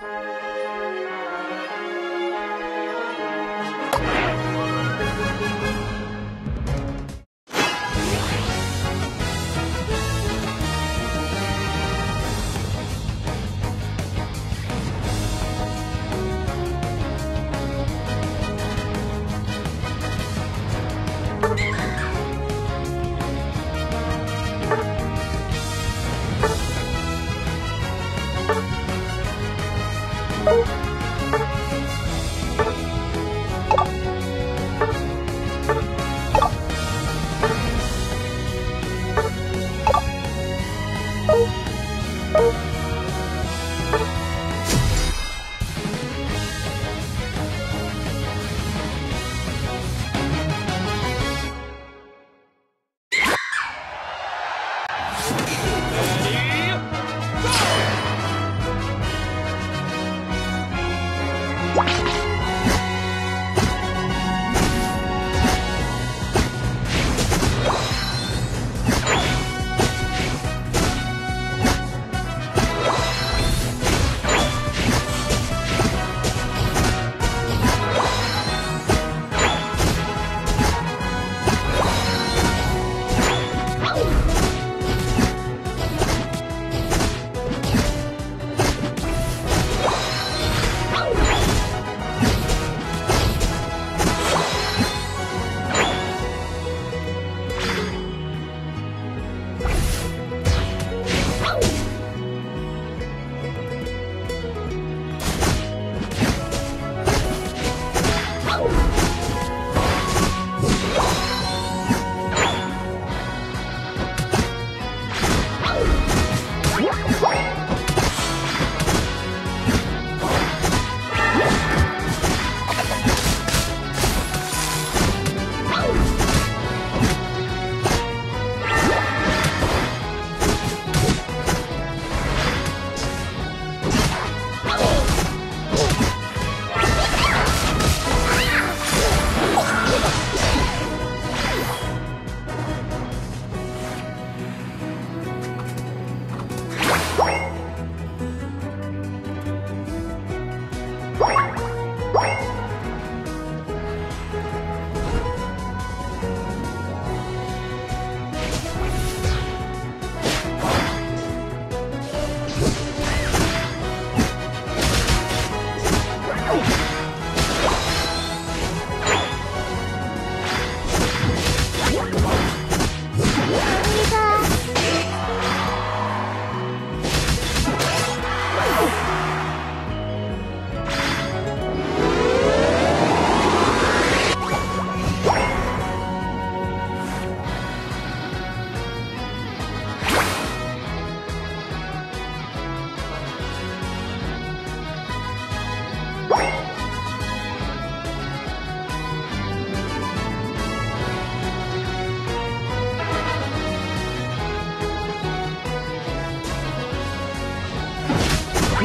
Bye.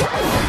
Woo!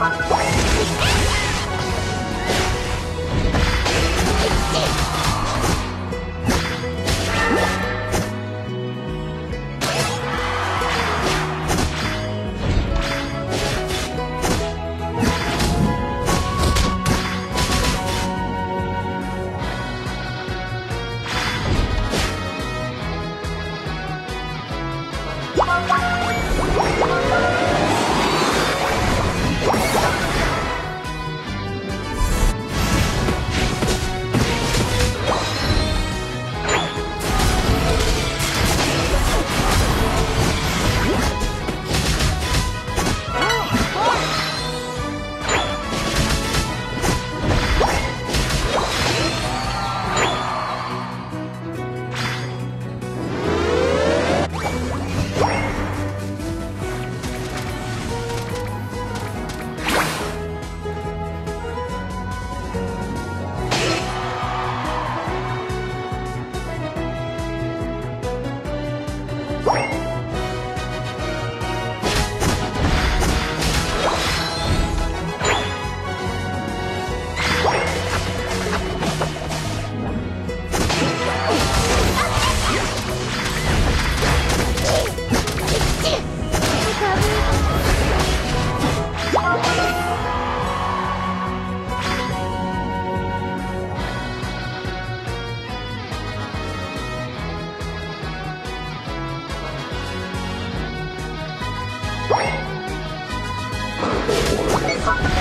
Bye. Fire!